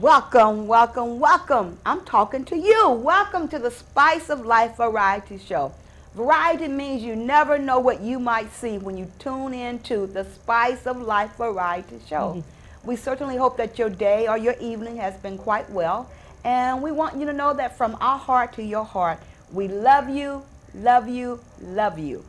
Welcome, welcome, welcome. I'm talking to you. Welcome to the Spice of Life Variety Show. Variety means you never know what you might see when you tune in to the Spice of Life Variety Show. Mm-hmm. We certainly hope that your day or your evening has been quite well. And we want you to know that from our heart to your heart, we love you, love you, love you.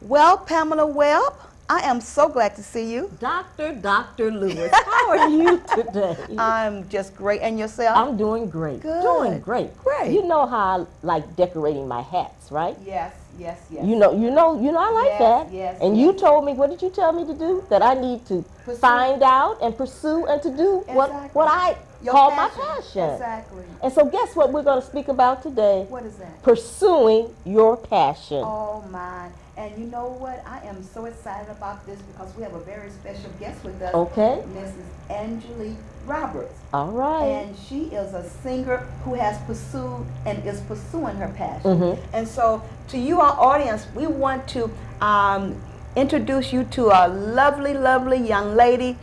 Well, Pamela Webb, I am so glad to see you. Dr. Dr. Lewis, how are you today? I'm just great. And yourself? I'm doing great. Good. Doing great. Great. You know how I like decorating my hats, right? Yes, yes, yes. You know, you know, you know I like yes, that. Yes. And yes. you told me, what did you tell me to do? That I need to Pursue. find out and pursue and to do Exactly. what what I Your call passion. my passion. Exactly. And so guess what we're going to speak about today? What is that? Pursuing your passion. Oh my. And you know what? I am so excited about this because we have a very special guest with us. Okay. Mrs. Angelique Roberts. All right. And she is a singer who has pursued and is pursuing her passion. Mhm. And so, to you, our audience, we want to um, introduce you to a lovely, lovely young lady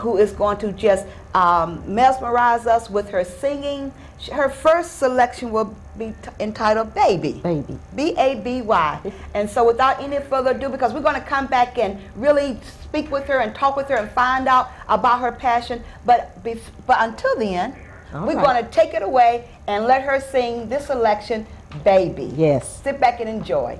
who is going to just um, mesmerize us with her singing. Her first selection will be t- entitled Baby. Baby. B A B Y. And so, without any further ado, because we're going to come back and really speak with her and talk with her and find out about her passion. But, but until then, All we're right. going to take it away and let her sing this selection, Baby. Yes. Sit back and enjoy.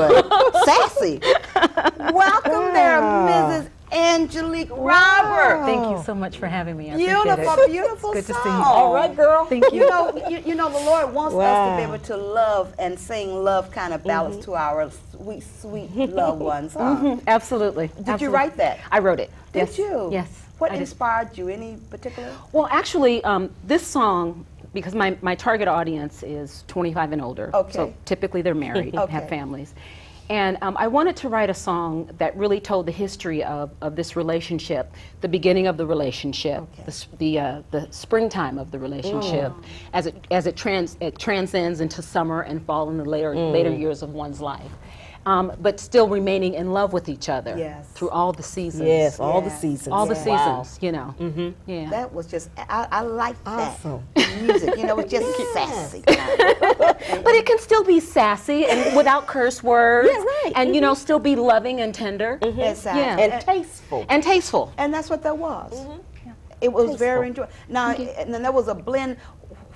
It. Sassy. Welcome there, Mrs. Angelique Robert. Thank you so much for having me. I Beautiful, it. beautiful Good to song. see you. All right, girl. Thank You you. know, you, you know, the Lord wants us to be able to love and sing love kind of ballads Mm-hmm. to our sweet, sweet loved ones. Huh? Absolutely. Did you write that? I wrote it. Did yes. you? Yes. What I did. inspired you? Any particular? Well, actually, um, this song, because my, my target audience is 25 and older. Okay. So typically they're married, Okay. have families. And um, I wanted to write a song that really told the history of, of this relationship, the beginning of the relationship, Okay. the, the, uh, the springtime of the relationship, Mm. as it, as it, trans, it transcends into summer and fall in the later, later Mm. years of one's life. Um, but still remaining in love with each other Yes. through all the seasons. Yes, all the seasons. All the Wow. seasons, you know. Mm-hmm. Yeah. That was just, I, I like that. Awesome. The music, you know, it's just sassy. But it can still be sassy and without curse words. Yeah, right. And you know, still be loving and tender Exactly. Yeah. And tasteful. and tasteful. And that's what that was. It was very enjoyable. Now, and then there was a blend.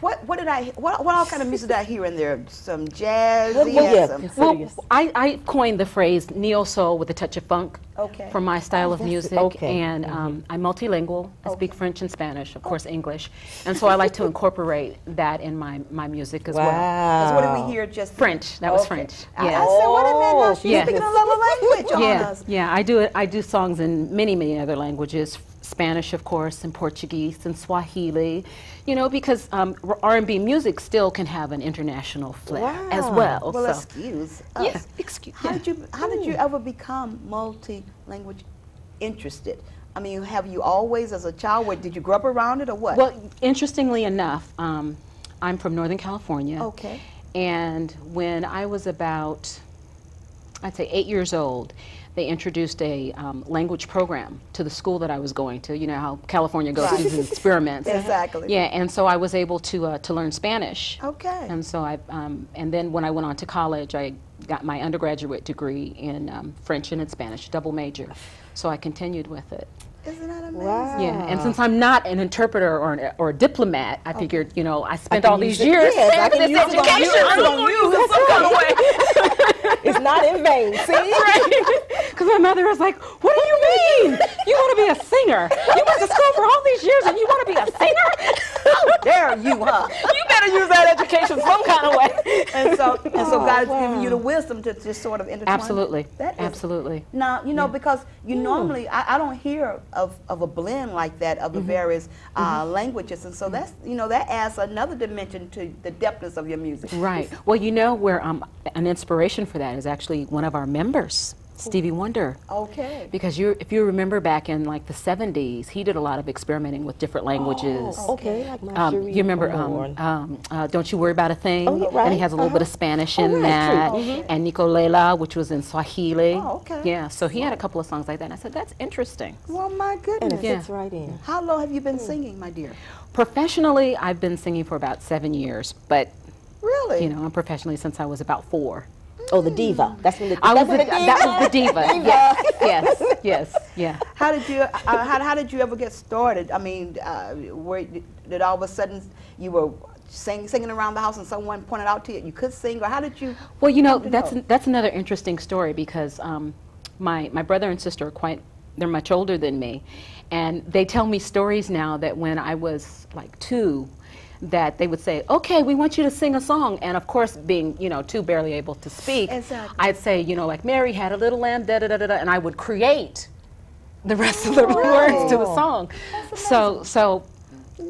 What what did I? What what all kind of music did I hear in there? Some jazz. Well, yeah. some, Well, I, I coined the phrase neo soul with a touch of funk Okay. for my style of music. okay. And um, I'm multilingual. I speak French and Spanish, of course, English. And so I like to incorporate that in my, my music as well. Wow. Because what did we hear just? French. That was Okay. French. I, I Yes. said, wait a minute, now Oh, she's yeah. speaking another language on yeah, us. yeah. I do it. I do songs in many, many other languages. Spanish, of course, and Portuguese and Swahili. You know, because um, R and B music still can have an international flair as well. Well, so. excuse us. Yeah, excuse- How yeah. did you How did you ever become multi-language interested? I mean, have you always, as a child, where, did you grow up around it or what? Well, interestingly enough, um, I'm from Northern California. Okay. And when I was about, I'd say eight years old, they introduced a um, language program to the school that I was going to. You know how California goes through Right. these experiments. Exactly. Yeah, and so I was able to uh, to learn Spanish. Okay. And so I, um, and then when I went on to college, I got my undergraduate degree in um, French and in Spanish, double major. So I continued with it. Isn't that amazing? Wow. Yeah, and since I'm not an interpreter or, an, or a diplomat, I figured, you know, I spent can all these years Yes, I having can this use on you. education. I'm I'm going to use it some kind of way. It's not in vain. See? Because my mother was like, what do you mean? You want to be a singer? You went to school for all these years and you want to be a singer? How dare you, huh? you better use that education some kind of way. and so, and so Oh, God has wow. given you the wisdom to just sort of intertwine. Absolutely. That is Absolutely. Now, you know, because you normally, I, I don't hear of, of a blend like that of the various uh, languages. And so that's, you know, that adds another dimension to the depthness of your music. Right. Well, you know where um, an inspiration for that is actually one of our members, Stevie Wonder. Okay. Because you, if you remember back in like the 70s, he did a lot of experimenting with different languages. Okay, like Um, Cherie you remember um, um, uh, Don't You Worry About a Thing? Oh, yeah, And he has a little bit of Uh-huh. Spanish Oh, in right, that. true. Mhm. And Ngiculela, which was in Swahili. Oh, okay. Yeah, so he had a couple of songs like that. And I said, that's interesting. Well, my goodness. and goodness. it Yeah. fits right in. How long have you been singing, my dear? Professionally, I've been singing for about seven years, but Really? you know, I'm professionally since I was about four. Oh, the diva. That's when the, I was when the, the diva. that was the diva. Yes, yes, yes, yeah. How did you uh, how, how did you ever get started? I mean, uh, where did all of a sudden you were sing, singing around the house and someone pointed out to you you could sing, or how did you? Well, you know, that's know? that's another interesting story because um, my my brother and sister are quite they're much older than me, and they tell me stories now that when I was like two, that they would say, "Okay, we want you to sing a song," and of course, being you know too barely able to speak, Exactly. I'd say, you know, like Mary had a little lamb, da da da da, da and I would create the rest of the words to the song. So so.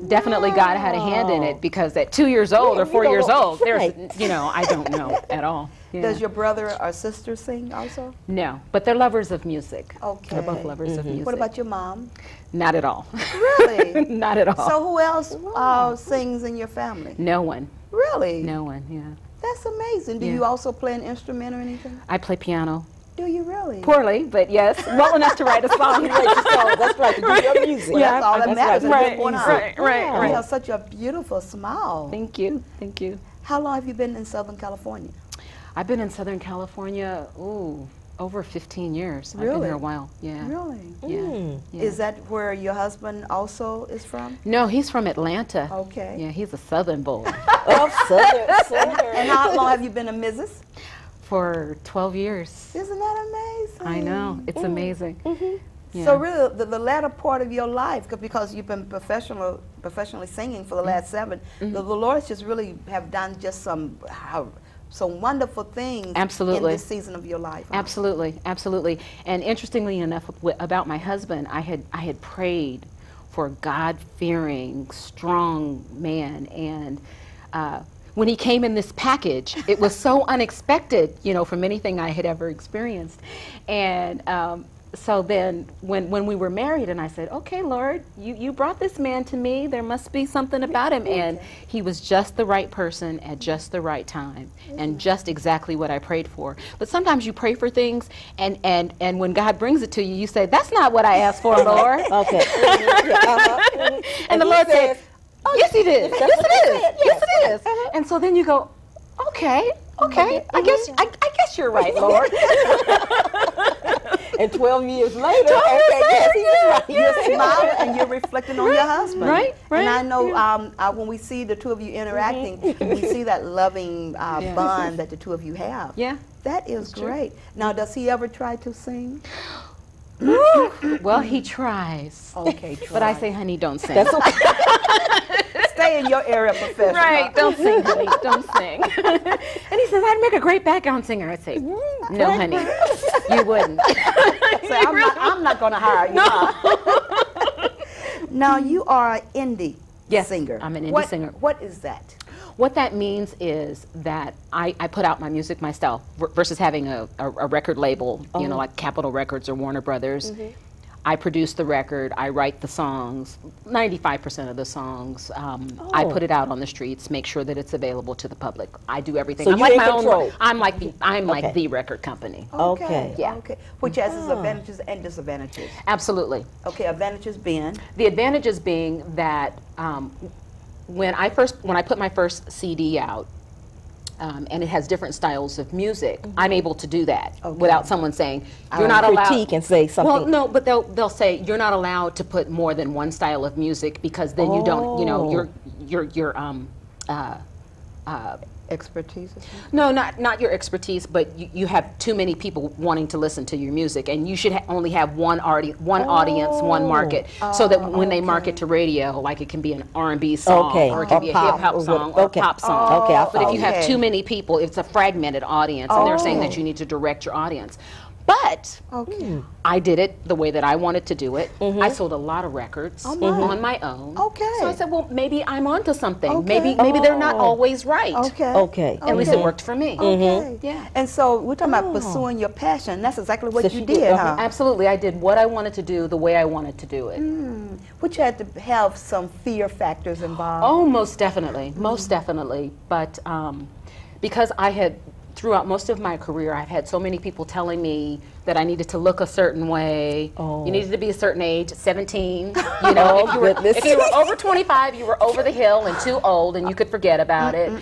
Definitely God had a hand in it because at two years old Yeah, or four years know. old, there's, you know, I don't know at all. Yeah. Does your brother or sister sing also? No, but they're lovers of music. Okay. They're both lovers of music. What about your mom? Not at all. Really? Not at all. so who else uh, sings in your family? no one. Really? No one. Yeah. That's amazing. Do Yeah. you also play an instrument or anything? I play piano Do you really? poorly, but yes, well enough to write a song. You write your song. That's right. You do your music. Well, that's all that That's matters. right. It's just going on. right, right, You have such a beautiful smile. Thank you. Thank you. How long have you been in Southern California? I've been in Southern California, ooh, over 15 years. I've been Really? here a while. Yeah. Really? Yeah. Mm. yeah. Is that where your husband also is from? No, he's from Atlanta. Okay. Yeah, he's a Southern boy. Oh, southern, southern. And how long have you been a Mrs.? for 12 years. Isn't that amazing? I know. It's amazing. Yeah. So really, the, the latter part of your life, because you've been professional, professionally singing for the last 7 Mm-hmm. the, the Lord's just really have done just some how, some wonderful things Absolutely. in this season of your life. huh? Absolutely, absolutely. And interestingly enough, about my husband, I had I had prayed for a God-fearing, strong man, and uh, when he came in this package, it was so unexpected, you know, from anything I had ever experienced. And um, so then, when when we were married, and I said, "Okay, Lord, you you brought this man to me. There must be something about him." And he was just the right person at just the right time, and just exactly what I prayed for. But sometimes you pray for things, and and and when God brings it to you, you say, "That's not what I asked for, Lord." Okay. Uh-huh. And the he Lord says, said, "Oh, yes, He did. Yes, what it he Yes, it is Yes, is." uh-huh. And so then you go, "Okay, okay. I guess I, I guess you're right, Lord." And 12 years later, okay, yes, was right. You're smiling and you're reflecting on your husband. Right, right. And I know um, uh, when we see the two of you interacting, we see that loving uh, Yeah. bond that the two of you have. Yeah. That is true. great. Now, does he ever try to sing? Well, he tries. Okay, But I say, honey, don't sing. That's okay. stay in your area of profession. right, don't sing, honey, don't sing. and he says, I'd make a great background singer. I'd say, mm, no, honey, you wouldn't. Say, I'm, not, I'm not going to hire you. now, you are an indie Yes, singer. I'm an indie What- singer. What is that? What that means is that I, I put out my music myself versus having a, a, a record label, you know, like Capitol Records or Warner Brothers. I produce the record, I write the songs, 95% of the songs. Um, I Oh. put it out on the streets, make sure that it's available to the public. I do everything. So I'm you like in my control. own. I'm like the I'm like the record company. Okay. Yeah. Okay. Which has its advantages and disadvantages. Absolutely. Okay, advantages being. The advantages being that um, when I first when I put my first CD out, um, and it has different styles of music, I'm able to do that without someone saying you're not allowed. Critique and say something. Well, no, but they'll they'll say you're not allowed to put more than one style of music because then you don't, you know, you're you're you're um. Uh, uh, Expertise. no, not not your expertise, but you, you have too many people wanting to listen to your music, and you should ha- only have one audi- one audience, one market, so that when they market to radio, like it can be an R and B song, Okay, or it can or be a hip hop song, or okay. a pop song. Okay, I but if you have too many people, it's a fragmented audience, and they're saying that you need to direct your audience. But Okay. Hmm. I did it the way that I wanted to do it. Mm-hmm. I sold a lot of records oh, my. on my own. Okay. So I said, well, maybe I'm onto something. Okay. Maybe maybe they're not Oh. always right. Okay. Okay. At least it worked for me. Okay. Mm-hmm. Yeah. And so we're talking about oh. pursuing your passion. That's exactly what So you did, did, huh? Absolutely. I did what I wanted to do the way I wanted to do it. Hmm. Which had to have some fear factors involved. Oh, most definitely. Most definitely. But um, because I had, throughout most of my career, I've had so many people telling me that I needed to look a certain way. Oh. You needed to be a certain age, 17. You know, if, you were, if you were over 25, you were over the hill and too old and you could forget about it.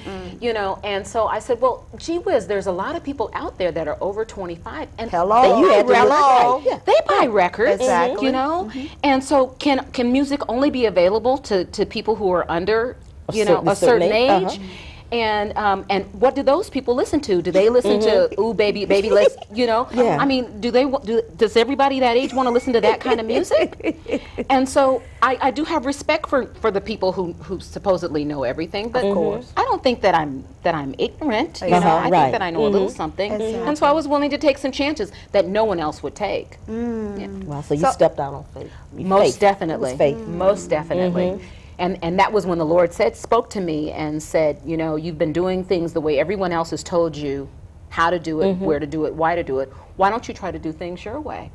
You know, and so I said, well, gee whiz, there's a lot of people out there that are over 25 and Hello. they You had Hello. Yeah. they buy records, Exactly. you know, and so can can music only be available to, to people who are under, A you know, certain- a certain certain age, age? uh-huh. And um, and what do those people listen to? Do they listen to "Ooh Baby Baby Let's," you know? Mm-hmm. Yeah. I mean, do they do? Does everybody that age want to listen to that kind of music? and so I, I do have respect for, for the people who, who supposedly know everything, but of course. I don't think that I'm that I'm ignorant. You know, Uh-huh, I think that I know a little something, and so I was willing to take some chances that no one else would take. Well, so you So- stepped out on faith. Most faith. definitely. Faith. Most definitely. And and that was when the Lord said spoke to me and said, you know, you've been doing things the way everyone else has told you how to do it, where to do it, why to do it. Why don't you try to do things your way?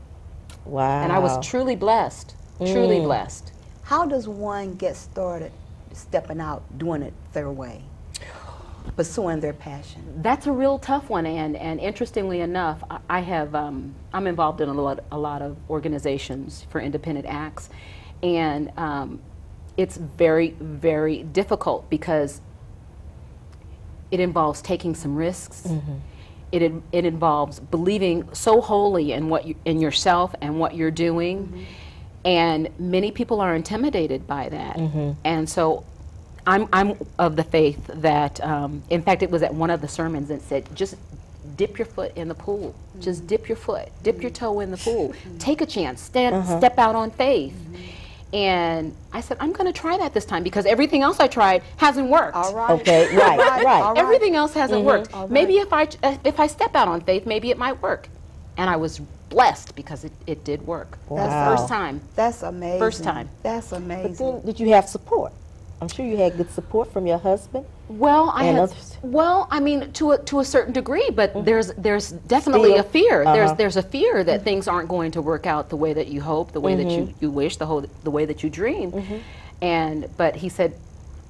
Wow. And I was truly blessed. Truly blessed. How does one get started stepping out, doing it their way, pursuing their passion? That's a real tough one, and and interestingly enough, I, I have um, I'm involved in a lot a lot of organizations for independent acts, and um, it's very very difficult because it involves taking some risks. Mm-hmm. It, in- it involves believing so wholly in what you, in yourself and what you're doing, mm-hmm. and many people are intimidated by that. Mm-hmm. And so, I'm I'm of the faith that, um, in fact, it was at one of the sermons that said, just dip your foot in the pool. Just dip your foot, dip your toe in the pool. Take a chance, stand, uh-huh. step out on faith. And I said, I'm going to try that this time because everything else I tried hasn't worked. All right. Okay, right, right. all right. Everything else hasn't mm-hmm. worked. All right. Maybe if I if I step out on faith, maybe it might work. And I was blessed because it, it did work. Wow. First time. That's amazing. First time. That's But amazing. then, did you have support? I'm sure you had good support from your husband. Well, I And had, others? well, I mean, to a, to a certain degree, but there's there's definitely Still, a fear. There's uh-huh. there's a fear that things aren't going to work out the way that you hope, the way that you, you wish, the whole the way that you dream. And but he said,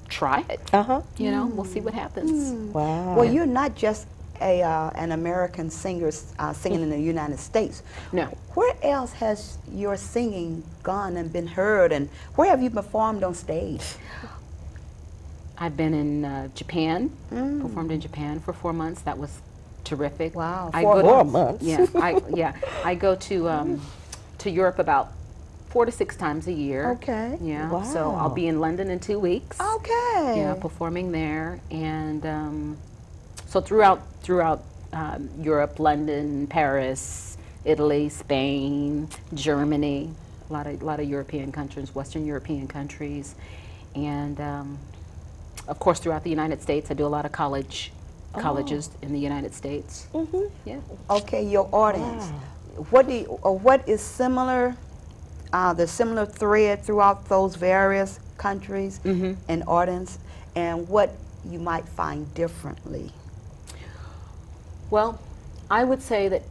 try it. Uh huh. You know, we'll see what happens. Wow. Well, you're not just a uh, an American singer uh, singing in the United States. No. Where else has your singing gone and been heard, and where have you performed on stage? I've been in uh, Japan, performed in Japan for four months. That was terrific. Wow, I four to- months. Yeah, I yeah, I go to um, to Europe about four to six times a year. Okay. Yeah. Wow. So I'll be in London in two weeks. Okay. Yeah, performing there, and um, so throughout throughout um, Europe, London, Paris, Italy, Spain, Germany, a lot of a lot of European countries, Western European countries, and um, of course throughout the United States. I do a lot of college colleges in the United States. Mm-hmm. Yeah. Okay, your audience. What do you, or what is similar? Uh, the similar thread throughout those various countries Mhm. and audience, and what you might find differently. Well, I would say that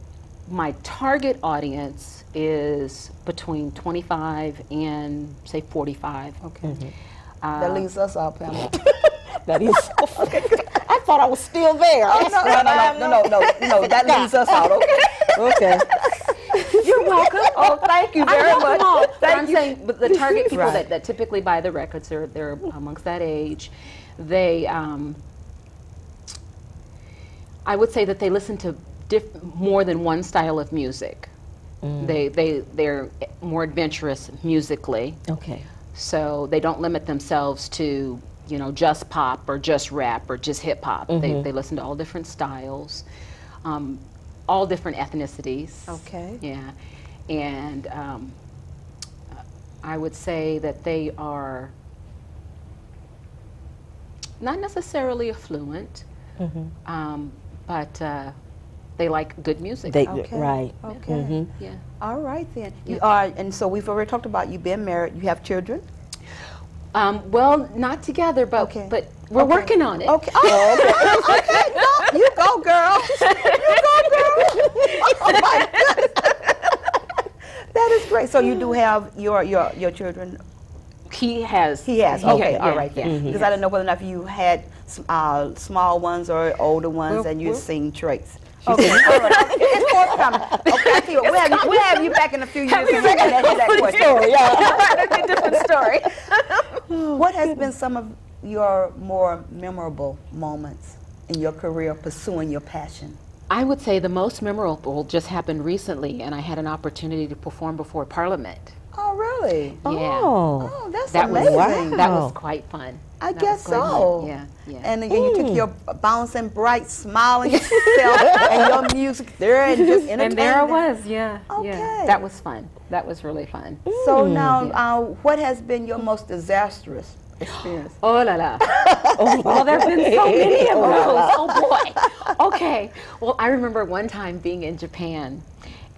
my target audience is between 25 and say 45. Okay. Uh, that leaves us out, Pamela. That is. I thought I was still there. Oh, no, no, no, no, no, no, no, that leaves us out. Okay. Okay. You're welcome. Oh, thank you very welcome much. all. But Thank I'm you. saying, but the target people Right. that, that typically buy the records, they're, they're amongst that age. They, um, I would say that they listen to diff- more than one style of music. They, they, they're more adventurous musically. Okay. So they don't limit themselves to, you know, just pop or just rap or just hip hop. They, they listen to all different styles, um, all different ethnicities. Okay. Yeah. And um, I would say that they are not necessarily affluent, um, but uh, they like good music. They, Okay. Right. Okay. Mhm. yeah. All right then. You are, and so we've already talked about you being married. You have children. Um, well, not together, but Okay. but we're Okay. working on it. Okay. Oh, okay. okay. No, you go, girl. You go, girl. Oh my goodness. That is great. So you do have your your your children. He has. He has. He Okay. has, all yeah, right then. yeah, he Because I has. didn't know whether or not you had uh, small ones or older ones, We're- and you'd we're- seen traits. Okay. all right. It's forthcoming. Okay. I We'll have, you, we'll have you back in a few years. and we can answer that question. That's a different story. Oh, what has been some of your more memorable moments in your career pursuing your passion? I would say the most memorable just happened recently, and I had an opportunity to perform before Parliament. Oh, really? Yeah. Oh. Oh, that's That was amazing. that was quite fun. I That guess was quite fun. so. Yeah, yeah. And again, you took your bouncing, bright, smiling self and your music there and just entertained and there I was. Yeah, Okay. yeah. That was fun. That was really fun. So now, uh, what has been your most disastrous experience? Oh la la. well, there have been so many of those. Oh boy. Okay. Well, I remember one time being in Japan,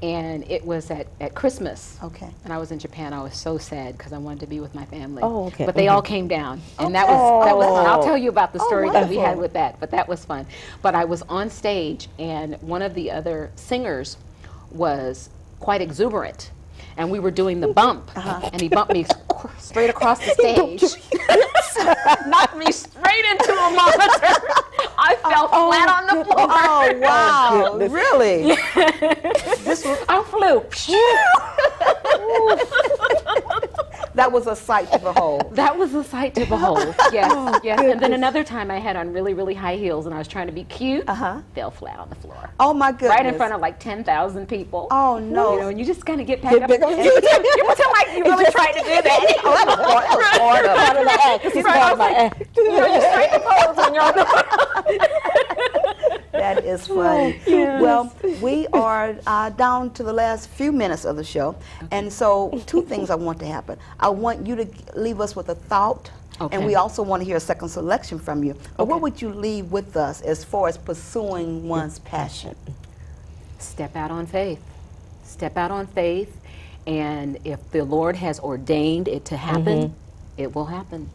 and it was at, at Christmas. Okay. And I was in Japan. I was so sad because I wanted to be with my family. Oh, okay. But they all came down, and that was that was fun. I'll tell you about the Oh, story that we had with that. But that was fun. But I was on stage, and one of the other singers was quite exuberant. And we were doing the bump, and he bumped me straight across the stage, knocked me straight into a monitor. I fell oh, flat on the floor. Oh, wow. Oh, goodness. really? This was, I flew. That was a sight to behold. That was a sight to behold. Yes, yes. And then another time I had on really, really high heels and I was trying to be cute. Uh-huh. Fell flat on the floor. Oh, my goodness. Right in front of like 10,000 people. Oh, no. You know, and you just kind of get back up. back up. and you pretend, you pretend like you really tried to do that. Oh, that was part, that was part of. Part of the act. This is part of my act. you know, you straighten the pose when you're on the that is funny. Well, we are uh, down to the last few minutes of the show, and so two things I want to happen. I want you to leave us with a thought. And we also want to hear a second selection from you. But what would you leave with us as far as pursuing one's passion? Step out on faith. Step out on faith, and if the Lord has ordained it to happen, it will happen.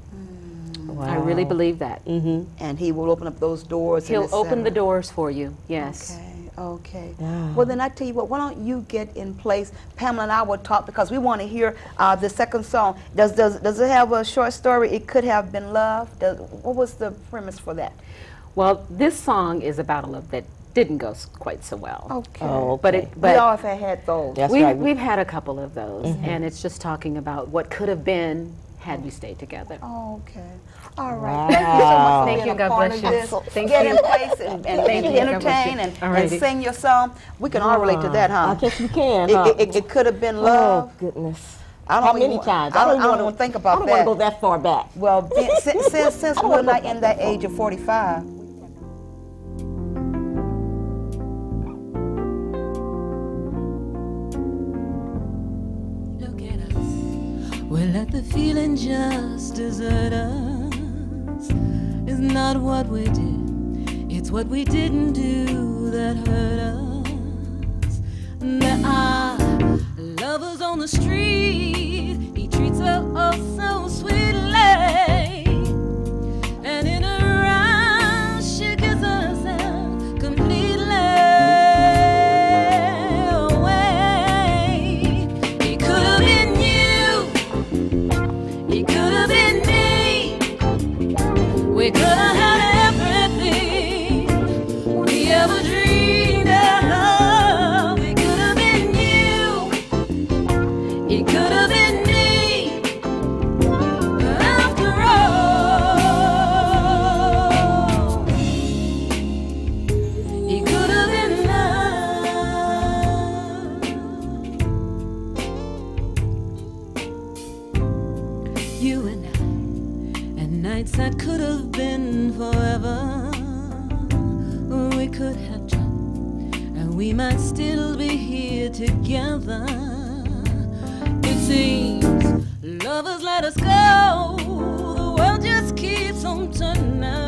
I really believe that. And He will open up those doors. He'll et open the doors for you. Yes. Okay, okay. Yeah. Well, then I tell you what, why don't you get in place? Pamela and I will talk because we want to hear uh, the second song. Does, does, does it have a short story? It could have been love. Does, what was the premise for that? Well, this song is about a love that didn't go quite so well. Okay. Oh, But okay. it, we but all have had those. That's we, right. we've had a couple of those, and it's just talking about what could have been had we stayed together. Okay. All right. Thank you so much. Thank you. a God part bless you. this. Thank Get you. in place and, and, Thank and you. God bless you. entertain and, and sing your song. We can all ah. relate to that, huh? I guess we can. It, huh? it, it, it could have been oh, love. Oh goodness. I don't How many wa- times? I don't, I even don't wanna- want to think I about don't that. want to go that far back. Well, be- since, since, since we're not in that age of 45, Look at us. We let the feeling just desert us. It's not what we did, it's what we didn't do that hurt us. There are lovers on the street, he treats her oh so sweetly. Let us go. The world just keeps on turning.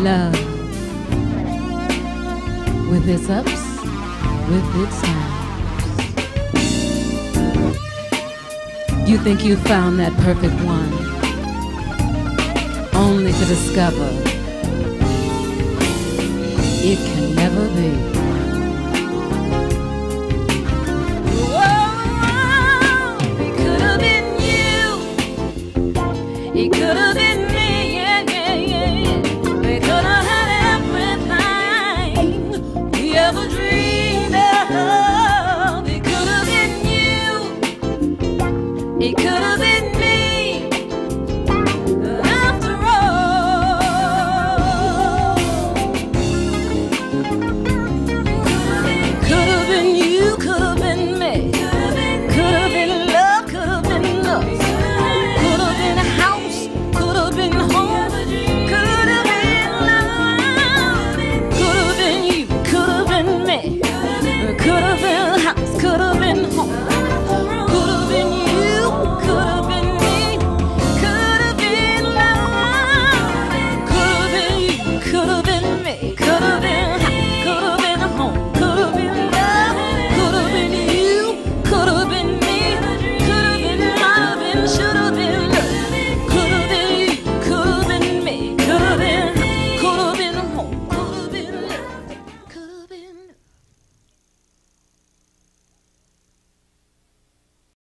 Love with its ups, with its downs. You think you found that perfect one, only to discover it can never be. Bye.